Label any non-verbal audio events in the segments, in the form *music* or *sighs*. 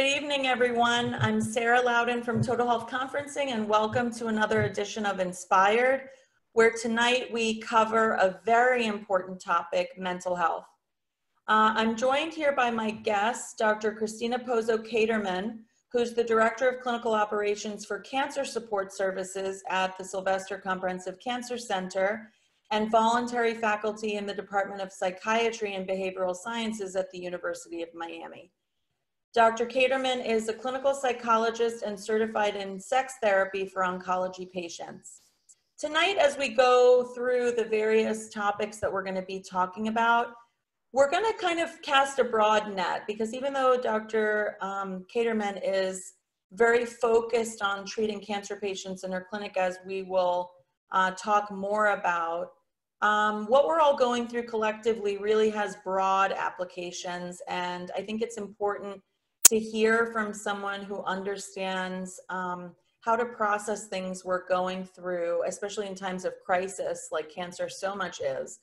Good evening, everyone. I'm Sarah Loudon from Total Health Conferencing, and welcome to another edition of Inspired, where tonight we cover a very important topic, mental health. Uh, I'm joined here by my guest, Dr. Christina Pozo Kaderman, who's the Director of Clinical Operations for Cancer Support Services at the Sylvester Comprehensive Cancer Center and voluntary faculty in the Department of Psychiatry and Behavioral Sciences at the University of Miami. Dr. Kaderman is a clinical psychologist and certified in sex therapy for oncology patients. Tonight, as we go through the various topics that we're going to be talking about, we're going to kind of cast a broad net because even though Dr. Um, Kaderman is very focused on treating cancer patients in her clinic, as we will uh, talk more about, um, what we're all going through collectively really has broad applications. And I think it's important to hear from someone who understands um, how to process things we're going through, especially in times of crisis like cancer so much is.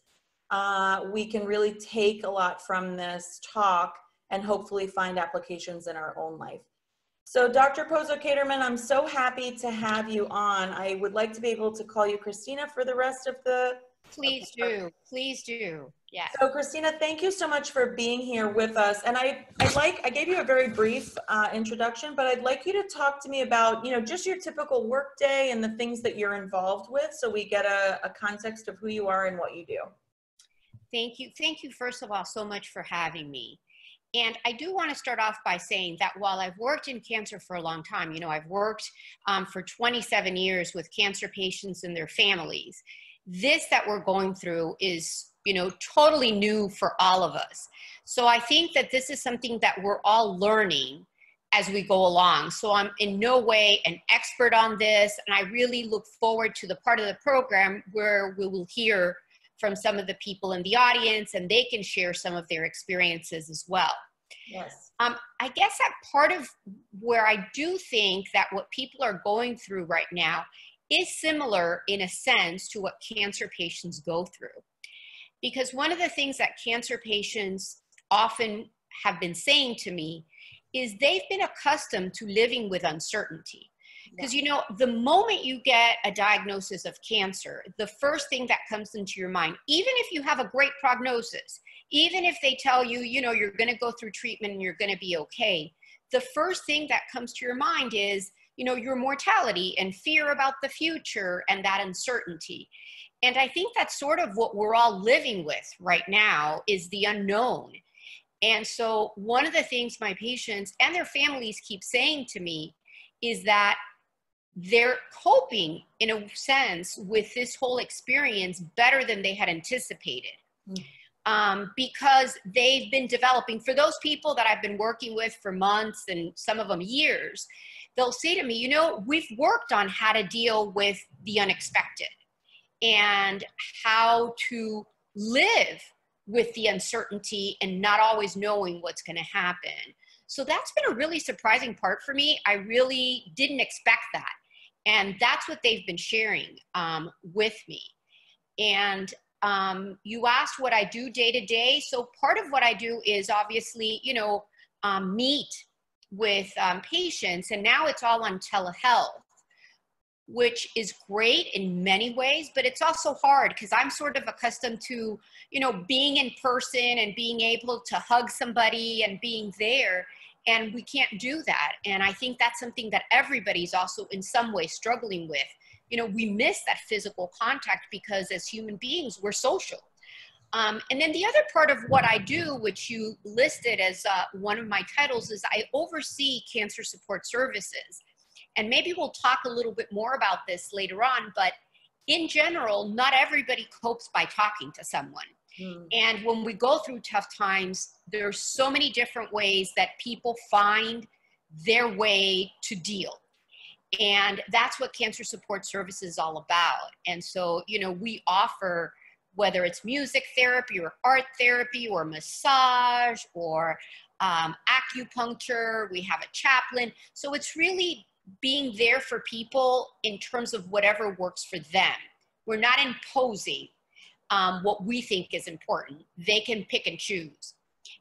Uh, we can really take a lot from this talk and hopefully find applications in our own life. So Dr. Pozo Kaderman, I'm so happy to have you on. I would like to be able to call you Christina for the rest of the Please do. Please do. Yeah. So Christina, thank you so much for being here with us. And I, I'd like, I gave you a very brief uh, introduction, but I'd like you to talk to me about, you know, just your typical workday and the things that you're involved with so we get a, a context of who you are and what you do. Thank you. Thank you, first of all, so much for having me. And I do want to start off by saying that while I've worked in cancer for a long time, you know, I've worked um, for 27 years with cancer patients and their families this that we're going through is you know totally new for all of us. So i think that this is something that we're all learning as we go along. So i'm in no way an expert on this and i really look forward to the part of the program where we will hear from some of the people in the audience and they can share some of their experiences as well. Yes. Um, i guess that part of where i do think that what people are going through right now is similar in a sense to what cancer patients go through. Because one of the things that cancer patients often have been saying to me is they've been accustomed to living with uncertainty. Because you know, the moment you get a diagnosis of cancer, the first thing that comes into your mind, even if you have a great prognosis, even if they tell you, you know, you're going to go through treatment and you're going to be okay, the first thing that comes to your mind is, you know your mortality and fear about the future and that uncertainty. And i think that's sort of what we're all living with right now is the unknown. And so one of the things my patients and their families keep saying to me is that they're coping in a sense with this whole experience better than they had anticipated. Mm. um, because they've been developing for those people that i've been working with for months and some of them years they'll say to me, you know, we've worked on how to deal with the unexpected and how to live with the uncertainty and not always knowing what's going to happen. So that's been a really surprising part for me. I really didn't expect that. And that's what they've been sharing um, with me. And um, you asked what I do day to day. So part of what I do is obviously, you know, um, meet with um, patients, and now it's all on telehealth, which is great in many ways, but it's also hard because I'm sort of accustomed to, you know, being in person and being able to hug somebody and being there. And we can't do that. And I think that's something that everybody's also in some way struggling with. You know, we miss that physical contact because as human beings, we're social um, and then the other part of what I do, which you listed as uh, one of my titles, is I oversee cancer support services. And maybe we'll talk a little bit more about this later on, but in general, not everybody copes by talking to someone. Mm. And when we go through tough times, there's so many different ways that people find their way to deal. And that's what cancer support service is all about. And so, you know, we offer whether it's music therapy or art therapy or massage or um, acupuncture. We have a chaplain. So it's really being there for people in terms of whatever works for them. We're not imposing um, what we think is important. They can pick and choose.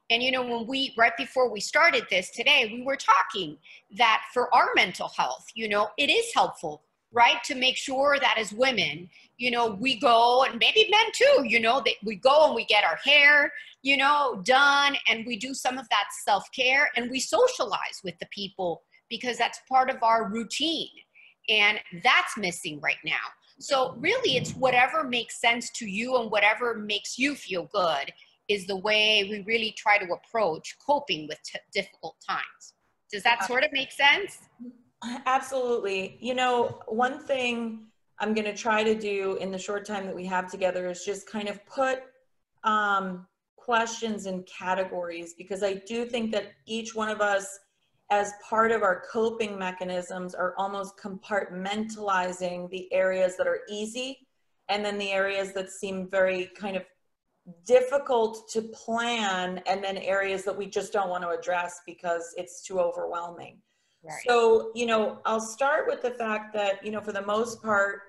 And you know, when we, right before we started this today, we were talking that for our mental health, you know, it is helpful, right? To make sure that as women, you know, we go and maybe men too, you know, that we go and we get our hair, you know, done and we do some of that self care and we socialize with the people because that's part of our routine. And that's missing right now. So, really, it's whatever makes sense to you and whatever makes you feel good is the way we really try to approach coping with t- difficult times. Does that sort of make sense? Absolutely. You know, one thing I'm going to try to do in the short time that we have together is just kind of put um, questions in categories because I do think that each one of us, as part of our coping mechanisms, are almost compartmentalizing the areas that are easy and then the areas that seem very kind of difficult to plan and then areas that we just don't want to address because it's too overwhelming. Right. So, you know, I'll start with the fact that, you know, for the most part,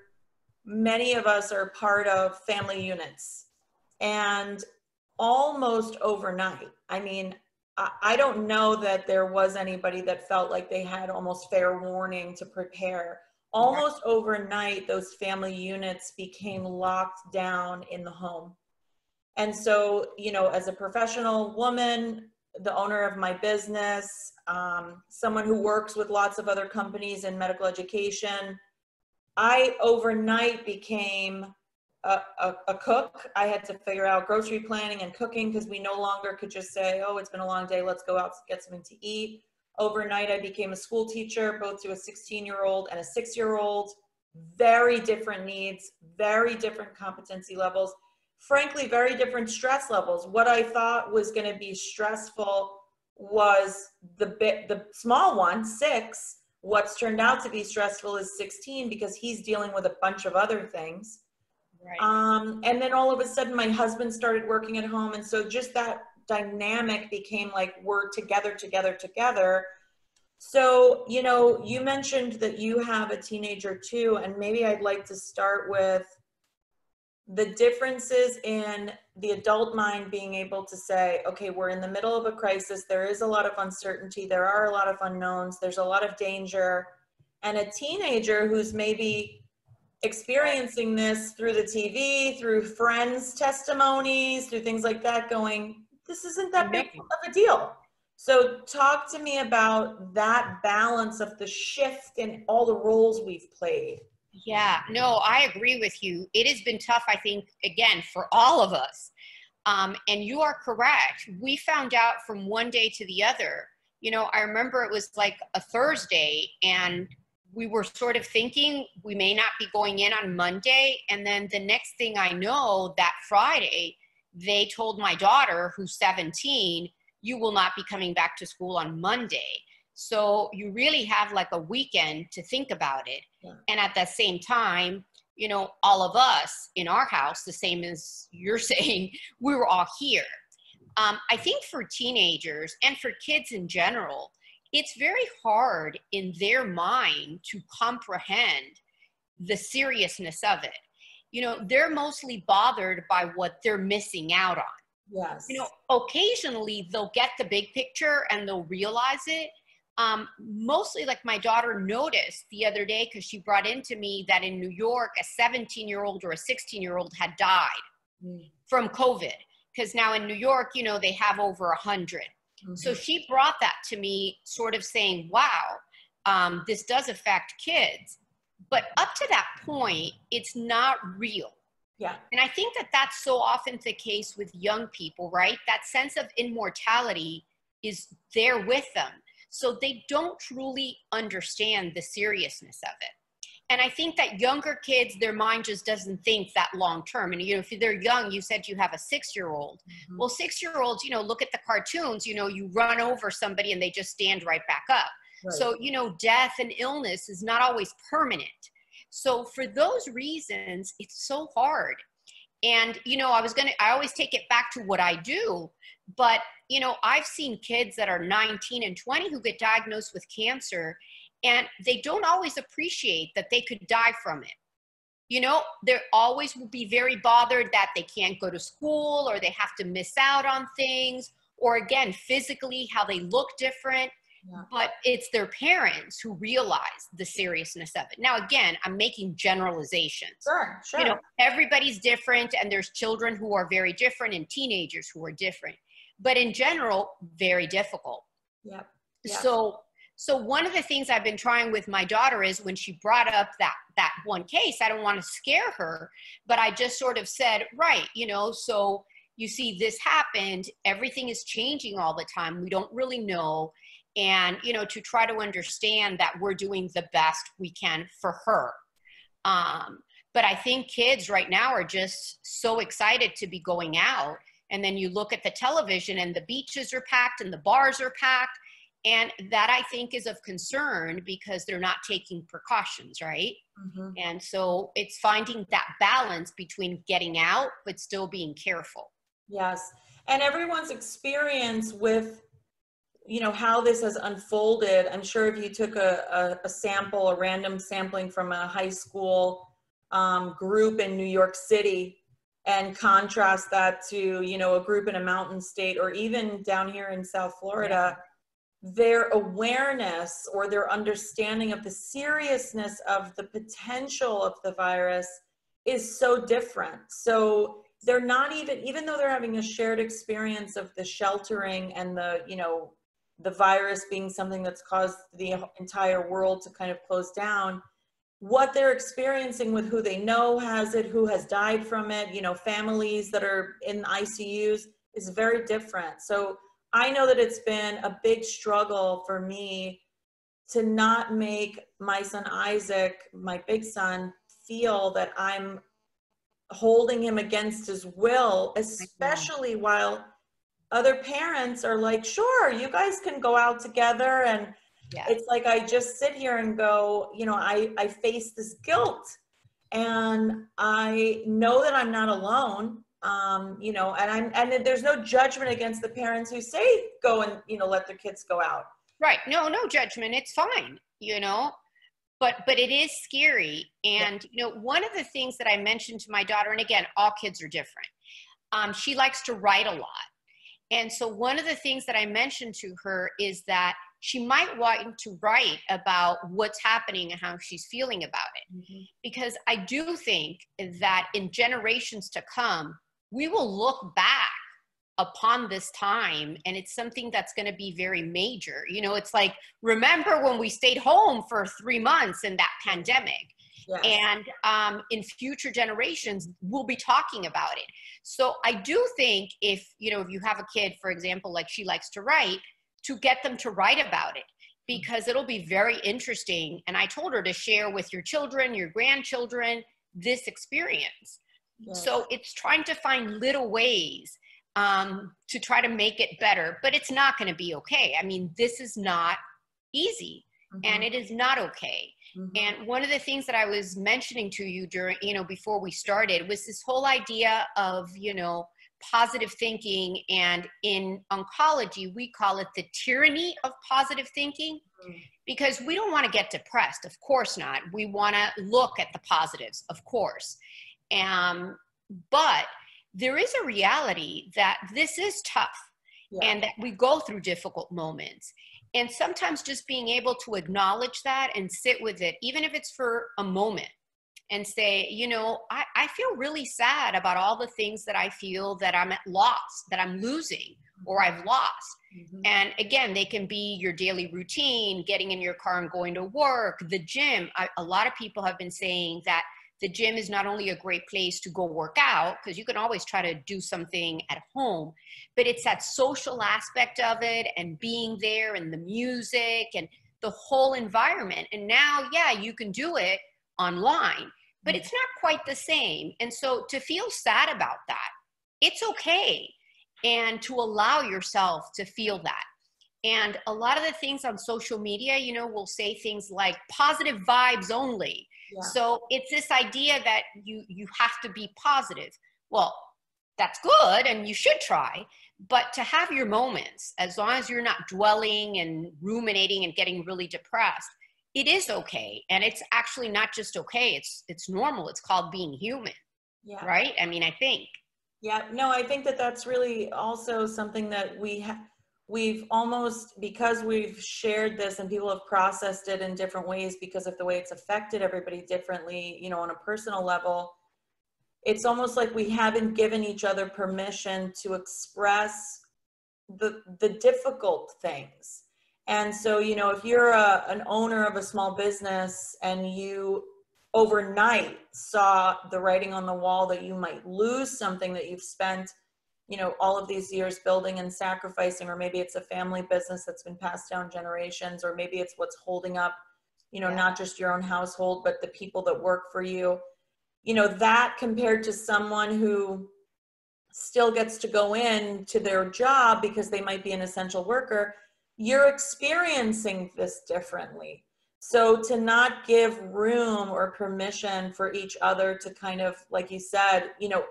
many of us are part of family units and almost overnight. I mean, I don't know that there was anybody that felt like they had almost fair warning to prepare. Almost overnight, those family units became locked down in the home. And so, you know, as a professional woman, the owner of my business, um, someone who works with lots of other companies in medical education, I overnight became a, a, a, cook. I had to figure out grocery planning and cooking because we no longer could just say, oh, it's been a long day, let's go out get something to eat. Overnight, I became a school teacher, both to a 16 year old and a six year old. Very different needs, very different competency levels frankly very different stress levels. What i thought was going to be stressful was the bit the small one six. What's turned out to be stressful is 16 because he's dealing with a bunch of other things. Right. um, and then all of a sudden my husband started working at home and so just that dynamic became like we're together together together. So you know you mentioned that you have a teenager too and maybe i'd like to start with the differences in the adult mind being able to say, okay, we're in the middle of a crisis. There is a lot of uncertainty. There are a lot of unknowns. There's a lot of danger. And a teenager who's maybe experiencing this through the TV, through friends' testimonies, through things like that, going, this isn't that big of a deal. So, talk to me about that balance of the shift in all the roles we've played. Yeah, no, I agree with you. It has been tough, I think, again, for all of us. Um, and you are correct. We found out from one day to the other. You know, I remember it was like a Thursday, and we were sort of thinking we may not be going in on Monday. And then the next thing I know, that Friday, they told my daughter, who's 17, you will not be coming back to school on Monday. So you really have like a weekend to think about it. Yeah. And at the same time, you know, all of us in our house, the same as you're *laughs* saying, we were all here. Um, I think for teenagers and for kids in general, it's very hard in their mind to comprehend the seriousness of it. You know, they're mostly bothered by what they're missing out on. Yes. You know, occasionally they'll get the big picture and they'll realize it, um, mostly like my daughter noticed the other day because she brought into me that in New York, a 17 year old or a 16 year old had died mm. from COVID. Because now in New York, you know, they have over 100. Mm-hmm. So she brought that to me, sort of saying, wow, um, this does affect kids. But up to that point, it's not real. Yeah. And I think that that's so often the case with young people, right? That sense of immortality is there with them. So they don't truly understand the seriousness of it. And I think that younger kids, their mind just doesn't think that long term. And you know, if they're young, you said you have a six year old. Mm-hmm. Well, six year olds, you know, look at the cartoons, you know, you run over somebody and they just stand right back up. Right. So, you know, death and illness is not always permanent. So, for those reasons, it's so hard. And, you know, I was to, I always take it back to what I do. But, you know, I've seen kids that are 19 and 20 who get diagnosed with cancer and they don't always appreciate that they could die from it. You know, they always will be very bothered that they can't go to school or they have to miss out on things or again, physically, how they look different. Yeah. But it's their parents who realize the seriousness of it. Now, again, I'm making generalizations. Sure, sure. You know, everybody's different, and there's children who are very different and teenagers who are different. But in general, very difficult. Yep. yep. So so one of the things I've been trying with my daughter is when she brought up that that one case, I don't want to scare her, but I just sort of said, right, you know, so you see this happened, everything is changing all the time. We don't really know and you know to try to understand that we're doing the best we can for her. Um, but I think kids right now are just so excited to be going out and then you look at the television and the beaches are packed and the bars are packed and that i think is of concern because they're not taking precautions right mm-hmm. and so it's finding that balance between getting out but still being careful yes and everyone's experience with you know how this has unfolded i'm sure if you took a, a, a sample a random sampling from a high school um, group in new york city and contrast that to you know a group in a mountain state or even down here in south florida their awareness or their understanding of the seriousness of the potential of the virus is so different. So they're not even, even though they're having a shared experience of the sheltering and the, you know, the virus being something that's caused the entire world to kind of close down, what they're experiencing with who they know has it, who has died from it, you know, families that are in ICUs is very different. So I know that it's been a big struggle for me to not make my son Isaac, my big son, feel that I'm holding him against his will, especially while other parents are like, sure, you guys can go out together. And yeah. it's like I just sit here and go, you know, I, I face this guilt. And I know that I'm not alone um, you know, and I'm and there's no judgment against the parents who say go and you know let their kids go out. Right. No, no judgment. It's fine. You know, but but it is scary. And yeah. you know, one of the things that I mentioned to my daughter, and again, all kids are different. Um, she likes to write a lot, and so one of the things that I mentioned to her is that she might want to write about what's happening and how she's feeling about it. Mm-hmm. Because I do think that in generations to come, we will look back upon this time and it's something that's going to be very major you know it's like remember when we stayed home for three months in that pandemic yes. and um, in future generations we'll be talking about it so i do think if you know if you have a kid for example like she likes to write to get them to write about it because it'll be very interesting and i told her to share with your children your grandchildren this experience so it's trying to find little ways um, to try to make it better, but it's not going to be okay. I mean, this is not easy mm-hmm. and it is not okay. Mm-hmm. And one of the things that I was mentioning to you during, you know, before we started was this whole idea of, you know, positive thinking. And in oncology, we call it the tyranny of positive thinking mm-hmm. because we don't want to get depressed. Of course not. We want to look at the positives, of course. Um, but there is a reality that this is tough yeah. and that we go through difficult moments. And sometimes just being able to acknowledge that and sit with it, even if it's for a moment, and say, you know, I, I feel really sad about all the things that I feel that I'm at loss, that I'm losing or I've lost. Mm-hmm. And again, they can be your daily routine, getting in your car and going to work, the gym. I, a lot of people have been saying that the gym is not only a great place to go work out because you can always try to do something at home but it's that social aspect of it and being there and the music and the whole environment. And now yeah you can do it online but it's not quite the same. And so to feel sad about that it's okay. And to allow yourself to feel that and a lot of the things on social media you know will say things like positive vibes only so it's this idea that you you have to be positive. Well, that's good and you should try, but to have your moments as long as you're not dwelling and ruminating and getting really depressed, it is okay and it's actually not just okay, it's it's normal. It's called being human. Yeah. Right? I mean, I think Yeah, no, I think that that's really also something that we have we've almost because we've shared this and people have processed it in different ways because of the way it's affected everybody differently, you know, on a personal level. It's almost like we haven't given each other permission to express the the difficult things. And so, you know, if you're a, an owner of a small business and you overnight saw the writing on the wall that you might lose something that you've spent you know all of these years building and sacrificing or maybe it's a family business that's been passed down generations or maybe it's what's holding up you know yeah. not just your own household but the people that work for you you know that compared to someone who still gets to go in to their job because they might be an essential worker you're experiencing this differently so to not give room or permission for each other to kind of like you said you know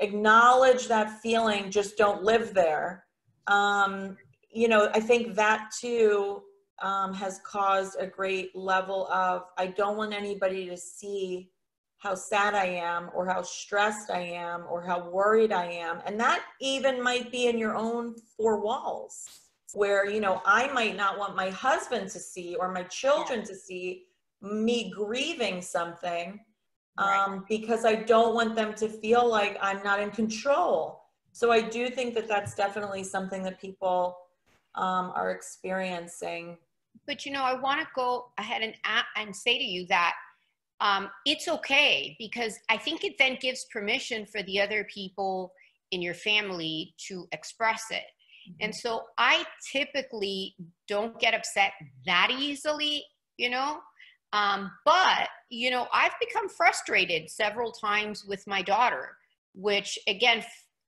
acknowledge that feeling just don't live there. Um, you know i think that too um, has caused a great level of i don't want anybody to see how sad i am or how stressed i am or how worried i am. And that even might be in your own four walls where you know i might not want my husband to see or my children yeah. to see me grieving something um, right. because I don't want them to feel like I'm not in control. So I do think that that's definitely something that people um, are experiencing. But you know, I want to go ahead and and say to you that um, it's okay because I think it then gives permission for the other people in your family to express it. Mm-hmm. And so I typically don't get upset that easily, you know, um, but, you know, I've become frustrated several times with my daughter, which again,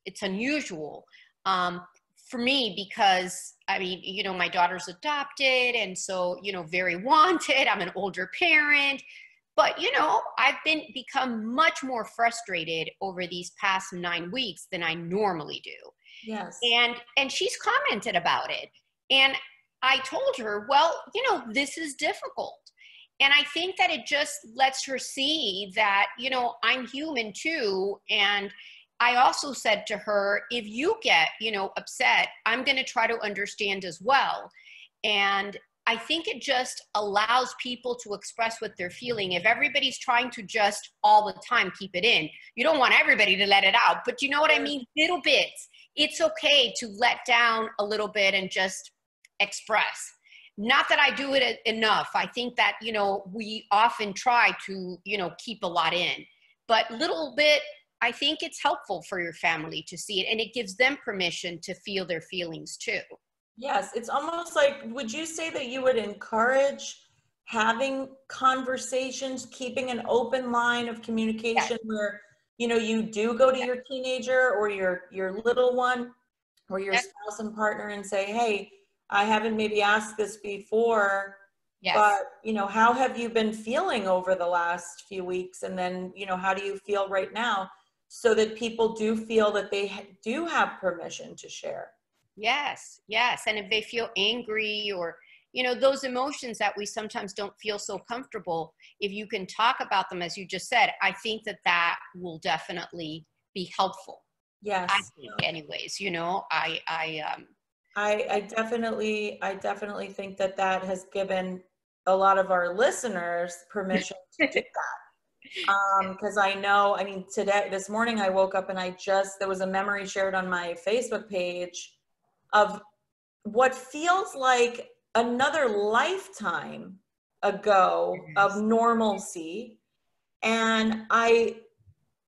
it's unusual um, for me because, I mean, you know, my daughter's adopted and so, you know, very wanted. I'm an older parent. But, you know, I've been become much more frustrated over these past nine weeks than I normally do. Yes. And and she's commented about it. And I told her, well, you know, this is difficult and i think that it just lets her see that you know i'm human too. And i also said to her if you get you know upset i'm going to try to understand as well. And i think it just allows people to express what they're feeling. If everybody's trying to just all the time keep it in you don't want everybody to let it out. But you know what i mean? Little bits. It's okay to let down a little bit and just express not that i do it enough i think that you know we often try to you know keep a lot in but little bit i think it's helpful for your family to see it and it gives them permission to feel their feelings too yes it's almost like would you say that you would encourage having conversations keeping an open line of communication yes. where you know you do go to yes. your teenager or your your little one or your yes. spouse and partner and say hey I haven't maybe asked this before, yes. but you know, how have you been feeling over the last few weeks? And then, you know, how do you feel right now? So that people do feel that they do have permission to share. Yes, yes. And if they feel angry or, you know, those emotions that we sometimes don't feel so comfortable, if you can talk about them, as you just said, I think that that will definitely be helpful. Yes. I think, anyways, you know, I, I, um, I, I definitely, I definitely think that that has given a lot of our listeners permission *laughs* to do that. Um, because I know, I mean, today, this morning, I woke up and I just there was a memory shared on my Facebook page of what feels like another lifetime ago of normalcy, and I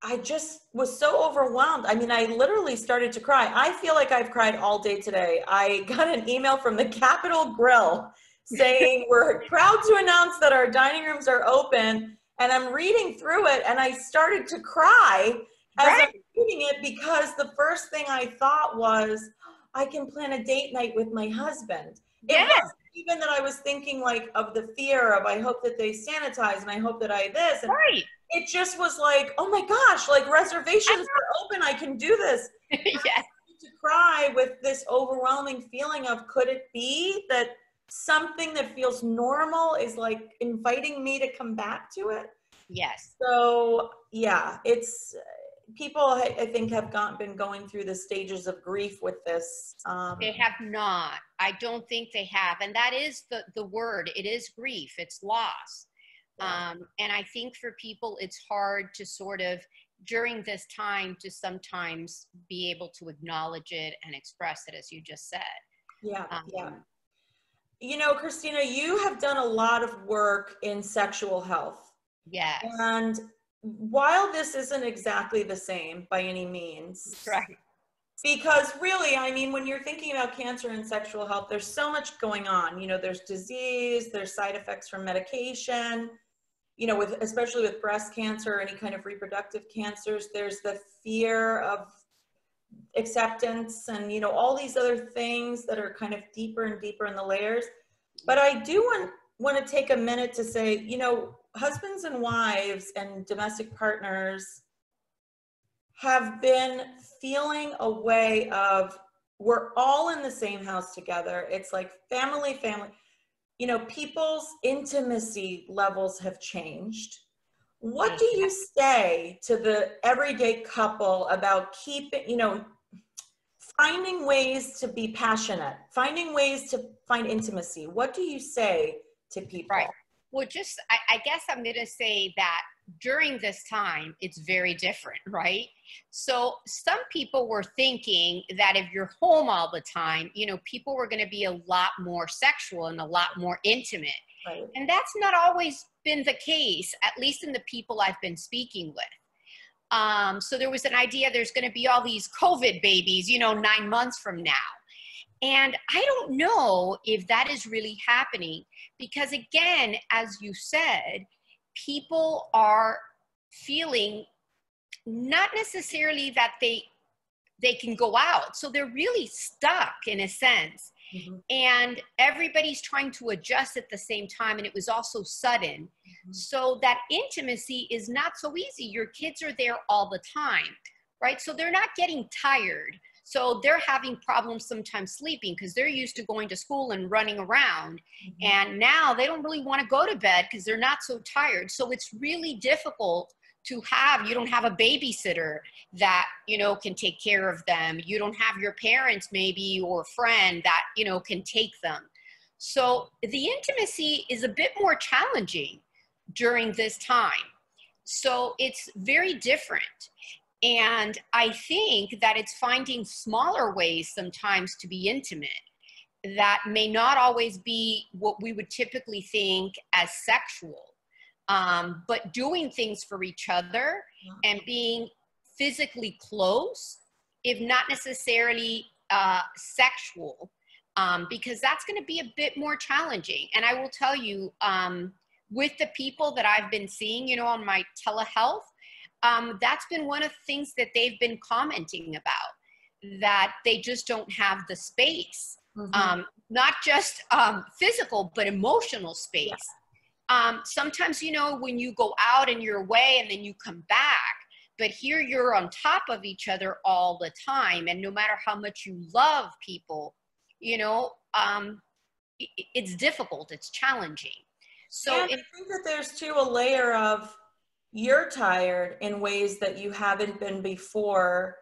I just was so overwhelmed. I mean, I literally started to cry. I feel like I've cried all day today. I *laughs* got an email from the Capital Grille saying, *laughs* We're proud to announce that our dining rooms are open. And I'm reading through it and I started to cry as right. I'm reading it because the first thing I thought was, I can plan a date night with my husband. Yes. It wasn't even that I was thinking like of the fear of I hope that they sanitize and I hope that I this. And right it just was like, oh my gosh, like reservations are open. I can do this. *laughs* yes. To cry with this overwhelming feeling of could it be that something that feels normal is like inviting me to come back to it? Yes. So yeah, it's people I, think have gone, been going through the stages of grief with this. Um, They have not. I don't think they have. And that is the, the word. It is grief, it's loss. Yeah. Um, and I think for people, it's hard to sort of, during this time, to sometimes be able to acknowledge it and express it, as you just said. yeah, Um, yeah. You know, Christina, you have done a lot of work in sexual health. Yes. And while this isn't exactly the same by any means, Right. because really, I mean, when you're thinking about cancer and sexual health, there's so much going on. You know, there's disease, there's side effects from medication. You know, with especially with breast cancer, any kind of reproductive cancers, there's the fear of acceptance and you know all these other things that are kind of deeper and deeper in the layers. But I do want want to take a minute to say, you know, husbands and wives and domestic partners have been feeling a way of we're all in the same house together. It's like family, family. You know, people's intimacy levels have changed. What do you say to the everyday couple about keeping, you know, finding ways to be passionate, finding ways to find intimacy? What do you say to people? Right. Well, just, I, I guess I'm going to say that during this time, it's very different, right? So, some people were thinking that if you're home all the time, you know, people were going to be a lot more sexual and a lot more intimate. Right. And that's not always been the case, at least in the people I've been speaking with. Um, so there was an idea there's going to be all these COVID babies, you know, nine months from now. And I don't know if that is really happening because, again, as you said, people are feeling not necessarily that they they can go out. So they're really stuck in a sense. Mhm. and everybody's trying to adjust at the same time and it was also sudden. Mhm. so that intimacy is not so easy. Your kids are there all the time right? So they're not getting tired so they're having problems sometimes sleeping because they're used to going to school and running around. Mhm. and now they don't really want to go to bed because they're not so tired. So it's really difficult to have you don't have a babysitter that you know can take care of them. You don't have your parents maybe or friend that you know can take them. So the intimacy is a bit more challenging during this time. So it's very different and i think that it's finding smaller ways sometimes to be intimate that may not always be what we would typically think as sexual um, but doing things for each other and being physically close, if not necessarily uh, sexual, um, because that's going to be a bit more challenging. And I will tell you, um, with the people that I've been seeing, you know, on my telehealth, um, that's been one of the things that they've been commenting about, that they just don't have the space Mhm. um, not just um, physical but emotional space Yes. um, sometimes you know when you go out and you're away and then you come back but here you're on top of each other all the time and no matter how much you love people you know um, i- i- it's difficult it's challenging so and it, I think that there's too a layer of you're tired in ways that you haven't been before.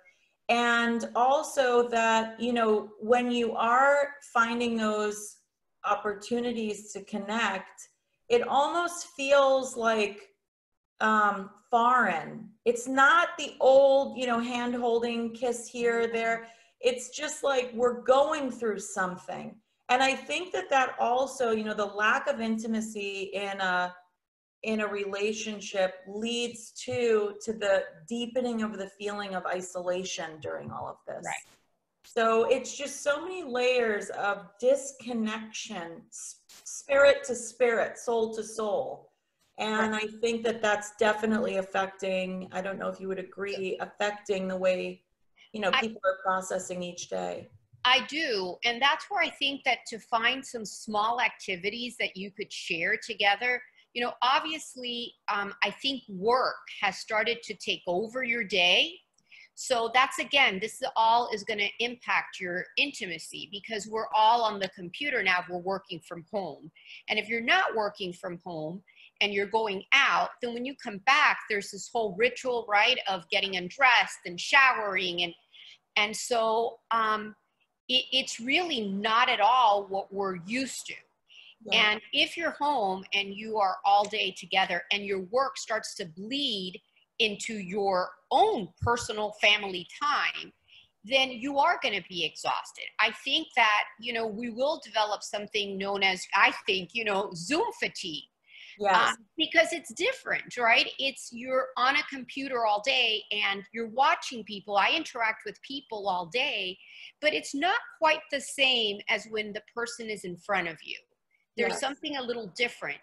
And also that, you know, when you are finding those opportunities to connect, it almost feels like um, foreign. It's not the old, you know, hand holding, kiss here, there. It's just like we're going through something. And I think that that also, you know, the lack of intimacy in a in a relationship leads to to the deepening of the feeling of isolation during all of this. Right. So it's just so many layers of disconnection, spirit to spirit, soul to soul. And I think that that's definitely affecting, I don't know if you would agree, affecting the way, you know, I- people are processing each day. I do. And that's where I think that to find some small activities that you could share together, you know, obviously, um, I think work has started to take over your day. So that's again, this is all is going to impact your intimacy because we're all on the computer now. We're working from home. And if you're not working from home and you're going out, then when you come back, there's this whole ritual, right, of getting undressed and showering. And, and so um, it, it's really not at all what we're used to. Yeah. And if you're home and you are all day together and your work starts to bleed into your own personal family time, then you are going to be exhausted. I think that, you know, we will develop something known as, I think, you know, Zoom fatigue. Yes. Um, because it's different, right? It's you're on a computer all day and you're watching people. I interact with people all day, but it's not quite the same as when the person is in front of you. There's yes. something a little different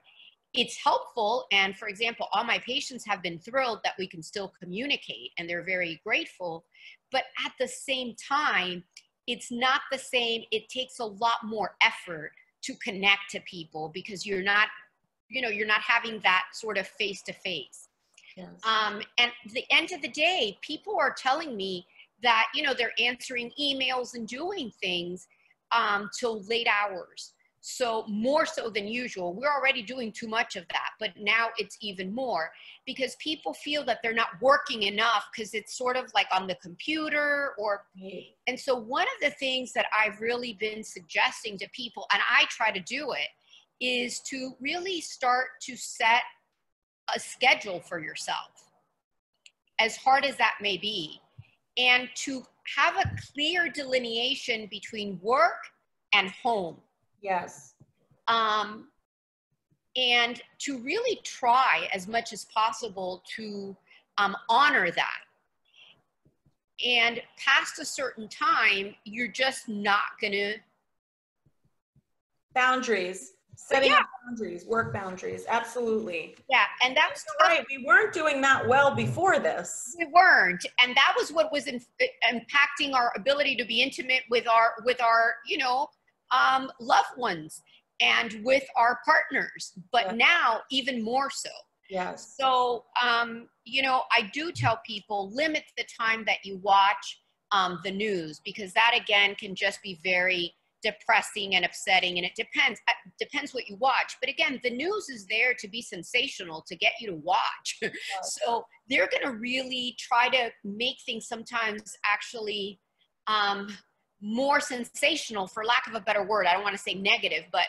it's helpful. And for example, all my patients have been thrilled that we can still communicate and they're very grateful. But at the same time, it's not the same. It takes a lot more effort to connect to people because you're not, you know, you're not having that sort of face to face. Um, and the end of the day, people are telling me that, you know, they're answering emails and doing things um, till late hours. So more so than usual. We're already doing too much of that, but now it's even more because people feel that they're not working enough because it's sort of like on the computer or and so one of the things that I've really been suggesting to people and I try to do it is to really start to set a schedule for yourself. As hard as that may be and to have a clear delineation between work and home Yes. Um, and to really try as much as possible to um, honor that. And past a certain time, you're just not going to. Boundaries. Setting yeah. boundaries, work boundaries, absolutely. Yeah, and that's right. We weren't doing that well before this. We weren't, and that was what was in, impacting our ability to be intimate with our with our you know um, loved ones and with our partners, but yeah. now even more so. Yes. So, um, you know, I do tell people limit the time that you watch um, the news because that again can just be very depressing and upsetting and it depends uh, depends what you watch but again the news is there to be sensational to get you to watch *laughs* yes. so they're going to really try to make things sometimes actually um, more sensational for lack of a better word. I don't want to say negative but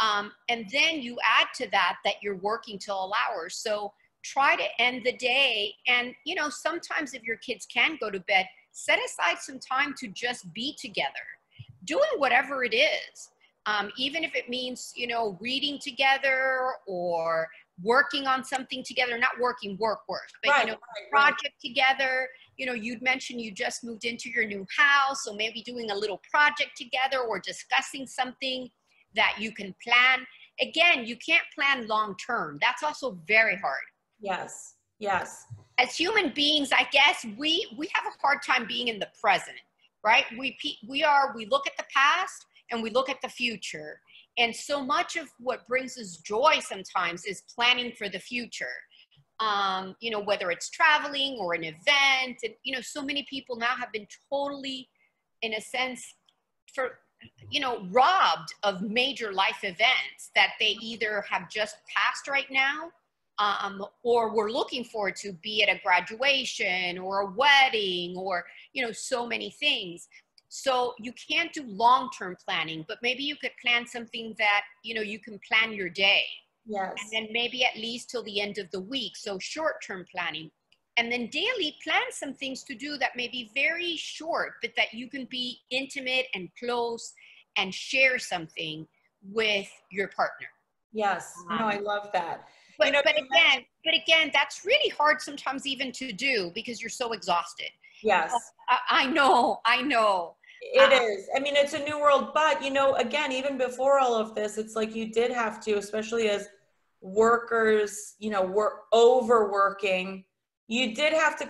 um, and then you add to that that you're working till all hours. So try to end the day and you know sometimes if your kids can go to bed set aside some time to just be together. Doing whatever it is um, even if it means you know reading together or working on something together not working work work but right, you know right, project right. together you know, you'd mentioned you just moved into your new house, so maybe doing a little project together or discussing something that you can plan. Again, you can't plan long term. That's also very hard. Yes. Yes. As human beings, I guess we we have a hard time being in the present, right? We we are we look at the past and we look at the future. And so much of what brings us joy sometimes is planning for the future um, you know, whether it's traveling or an event. And, you know, so many people now have been totally, in a sense, for, you know, robbed of major life events that they either have just passed right now um, or we're looking forward to, be it a graduation or a wedding or, you know, so many things. So you can't do long-term planning, but maybe you could plan something that, you know, you can plan your day Yes. And then maybe at least till the end of the week. So short term planning. And then daily, plan some things to do that may be very short, but that you can be intimate and close and share something with your partner. Yes. Um, no, I love that. But, you know, but again, but again, that's really hard sometimes even to do because you're so exhausted. Yes. I, I know, I know. It um, is. I mean, it's a new world, but you know, again, even before all of this, it's like you did have to, especially as workers, you know, were overworking, you did have to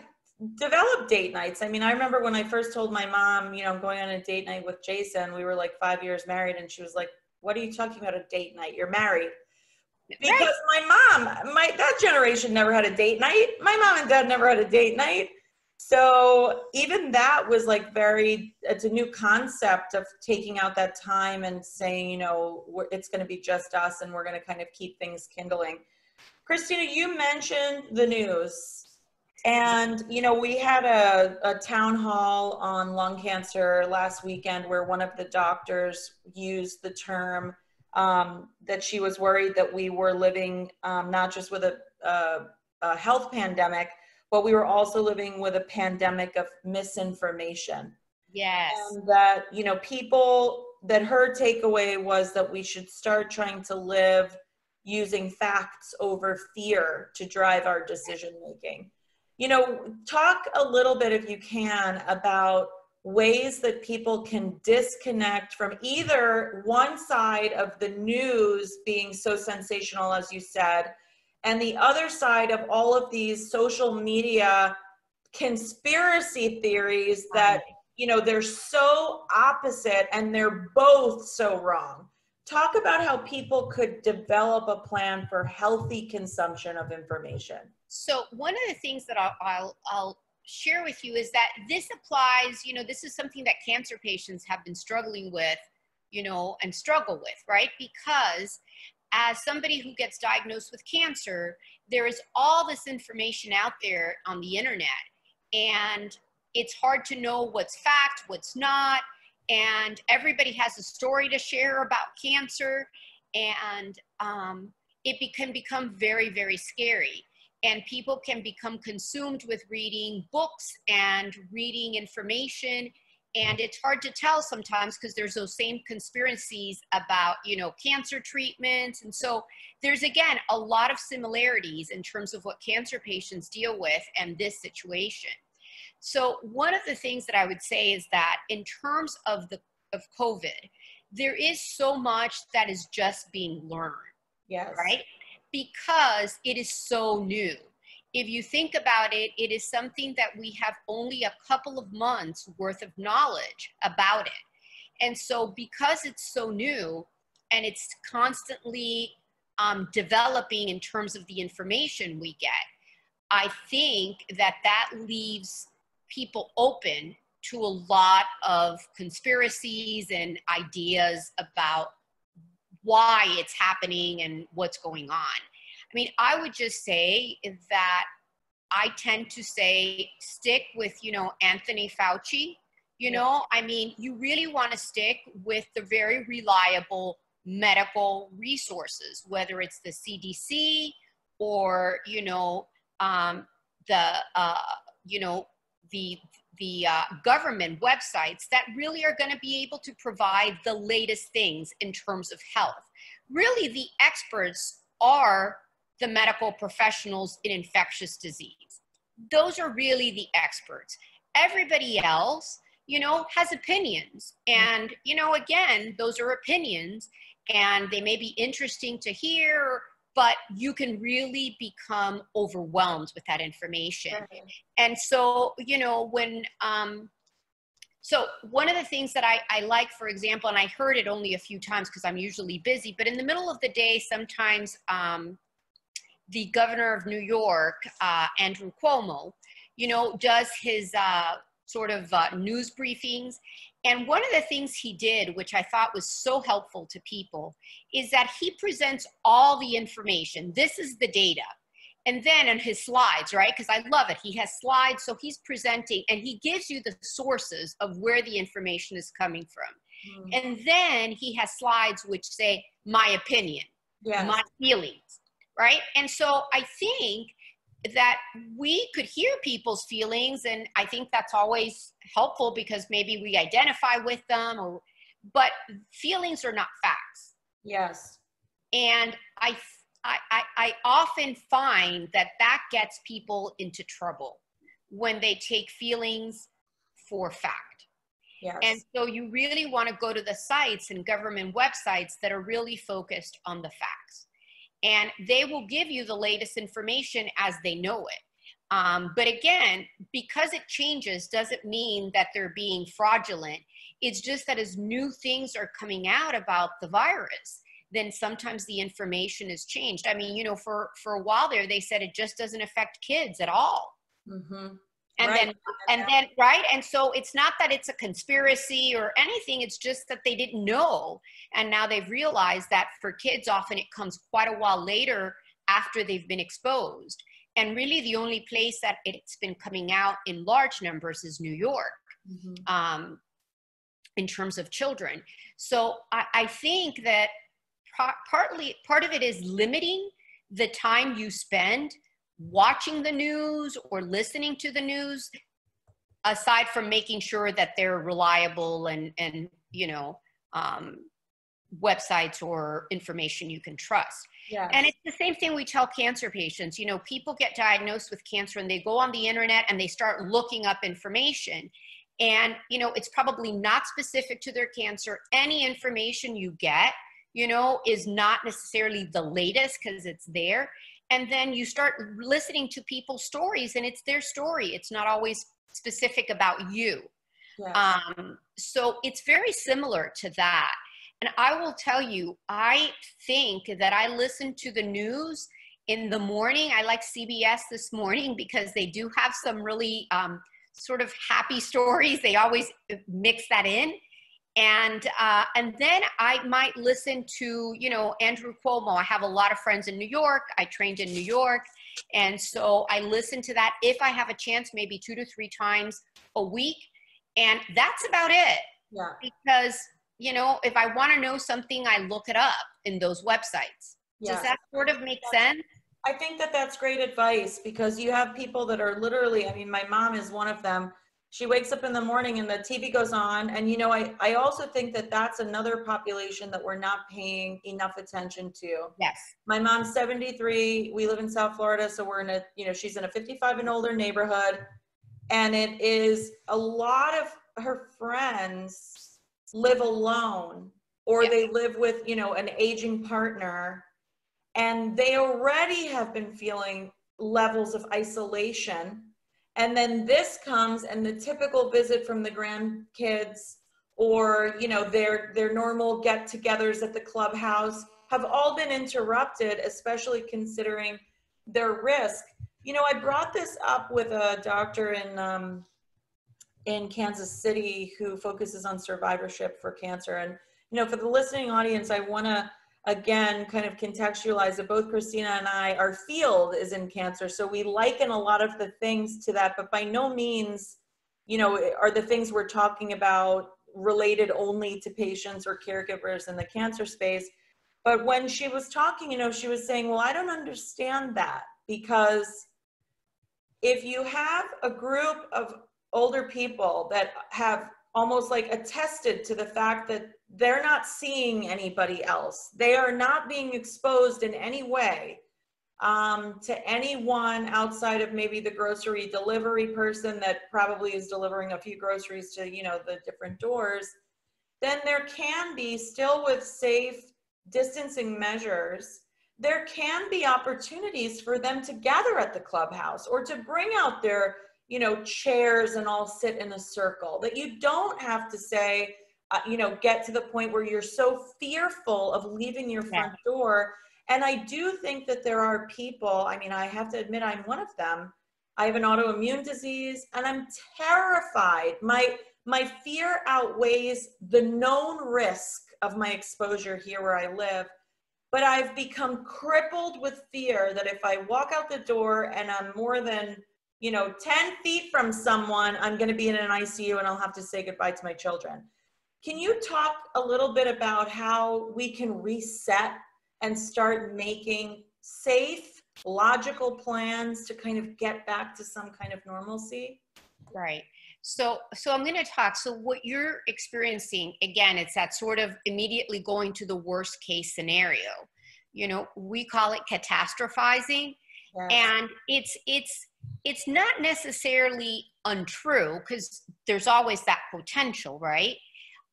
develop date nights. I mean, I remember when I first told my mom, you know, I'm going on a date night with Jason, we were like five years married, and she was like, What are you talking about a date night? You're married. Because right. my mom, my that generation never had a date night. My mom and dad never had a date night. So even that was like very, it's a new concept of taking out that time and saying, you know, it's going to be just us and we're going to kind of keep things kindling. Christina, you mentioned the news. And, you know, we had a, a town hall on lung cancer last weekend where one of the doctors used the term um, that she was worried that we were living um, not just with a, a, a health pandemic, but we were also living with a pandemic of misinformation. Yes. And that, you know, people, that her takeaway was that we should start trying to live using facts over fear to drive our decision making. You know, talk a little bit, if you can, about ways that people can disconnect from either one side of the news being so sensational, as you said, and the other side of all of these social media conspiracy theories that you know they're so opposite and they're both so wrong. Talk about how people could develop a plan for healthy consumption of information. So one of the things that I'll, I'll, I'll share with you is that this applies you know this is something that cancer patients have been struggling with you know and struggle with right? Because as somebody who gets diagnosed with cancer, there is all this information out there on the internet. And it's hard to know what's fact, what's not. And everybody has a story to share about cancer. And um, it can become very, very scary. And people can become consumed with reading books and reading information and it's hard to tell sometimes because there's those same conspiracies about you know cancer treatments. And so there's again a lot of similarities in terms of what cancer patients deal with and this situation. So one of the things that i would say is that in terms of the of covid there is so much that is just being learned yes. right? Because it is so new if you think about it, it is something that we have only a couple of months worth of knowledge about it. And so, because it's so new and it's constantly um, developing in terms of the information we get, I think that that leaves people open to a lot of conspiracies and ideas about why it's happening and what's going on. I mean, I would just say that I tend to say stick with, you know, Anthony Fauci. You know, I mean, you really want to stick with the very reliable medical resources, whether it's the CDC or, you know, um, the, uh, you know, the, the uh, government websites that really are going to be able to provide the latest things in terms of health. Really, the experts are the medical professionals in infectious disease. Those are really the experts. Everybody else, you know, has opinions. And, you know, again, those are opinions and they may be interesting to hear, but you can really become overwhelmed with that information. And so, you know, when, um, so one of the things that I, I like, for example, and I heard it only a few times because I'm usually busy, but in the middle of the day, sometimes um, the governor of New York, uh, Andrew Cuomo, you know, does his uh, sort of uh, news briefings. And one of the things he did, which I thought was so helpful to people, is that he presents all the information. This is the data. And then in his slides, right? Because I love it. He has slides, so he's presenting and he gives you the sources of where the information is coming from. Mm. And then he has slides which say, my opinion, yes. my feelings right? And so I think that we could hear people's feelings and I think that's always helpful because maybe we identify with them or but feelings are not facts. Yes. And I I, I, I often find that that gets people into trouble when they take feelings for fact. Yes. And so you really want to go to the sites and government websites that are really focused on the facts and they will give you the latest information as they know it. Um, but again, because it changes doesn't mean that they're being fraudulent. It's just that as new things are coming out about the virus, then sometimes the information is changed. I mean, you know, for for a while there, they said it just doesn't affect kids at all. Mm-hmm. And Right. then and then right and so it's not that it's a conspiracy or anything it's just that they didn't know and now they've realized that for kids often it comes quite a while later after they've been exposed and really the only place that it's been coming out in large numbers is new york Mhm. um, in terms of children. So I, I think that par- partly part of it is limiting the time you spend watching the news or listening to the news, aside from making sure that they're reliable and and you know um, websites or information you can trust. Yes. And it's the same thing we tell cancer patients. You know, people get diagnosed with cancer and they go on the internet and they start looking up information. And, you know, it's probably not specific to their cancer. Any information you get, you know, is not necessarily the latest because it's there. And then you start listening to people's stories and it's their story. It's not always specific about you. Yes. Um, so it's very similar to that. And I will tell you, I think that I listen to the news in the morning. I like CBS this morning *laughs* because they do have some really um, sort of happy stories. They always mix that in. And uh, and then I might listen to you know Andrew Cuomo. I have a lot of friends in New York. I trained in New York, and so I listen to that if I have a chance, maybe two to three times a week, and that's about it yeah. because you know if i want to know something i look it up in those websites Yes. does that sort of make sense I think that that's great advice because you have people that are literally, I mean, my mom is one of them. She wakes up in the morning and the TV goes on. And, you know, I, I also think that that's another population that we're not paying enough attention to. yes My mom's 73. We live in South Florida. So we're in a, you know, she's in a 55 and older neighborhood. And it is a lot of her friends live alone or they live with, you know, an aging partner and they already have been feeling levels of isolation and then this comes and the typical visit from the grandkids or you know their their normal get-togethers at the clubhouse have all been interrupted especially considering their risk. You know i brought this up with a doctor in um, in kansas city who focuses on survivorship for cancer. And you know for the listening audience i want to again kind of contextualize that both Christina and I, our field is in cancer. So we liken a lot of the things to that, but by no means, you know, are the things we're talking about related only to patients or caregivers in the cancer space. But when she was talking, you know, she was saying, well, I don't understand that because if you have a group of older people that have almost like attested to the fact that they're not seeing anybody else. They are not being exposed in any way um, to anyone outside of maybe the grocery delivery person that probably is delivering a few groceries to, you know, the different doors. Then there can be still with safe distancing measures, there can be opportunities for them to gather at the clubhouse or to bring out their, you know, chairs and all sit in a circle. That you don't have to say, uh, you know, get to the point where you're so fearful of leaving your front door. And I do think that there are people, I mean, I have to admit, I'm one of them. I have an autoimmune disease and I'm terrified. My, my fear outweighs the known risk of my exposure here where I live. But I've become crippled with fear that if I walk out the door and I'm more than, you know, 10 feet from someone, I'm going to be in an ICU and I'll have to say goodbye to my children. Can you talk a little bit about how we can reset and start making safe, logical plans to kind of get back to some kind of normalcy? right. So so i'm going to talk. So what you're experiencing again it's that sort of immediately going to the worst case scenario. You know we call it catastrophizing. Yes. and it's it's it's not necessarily untrue because there's always that potential right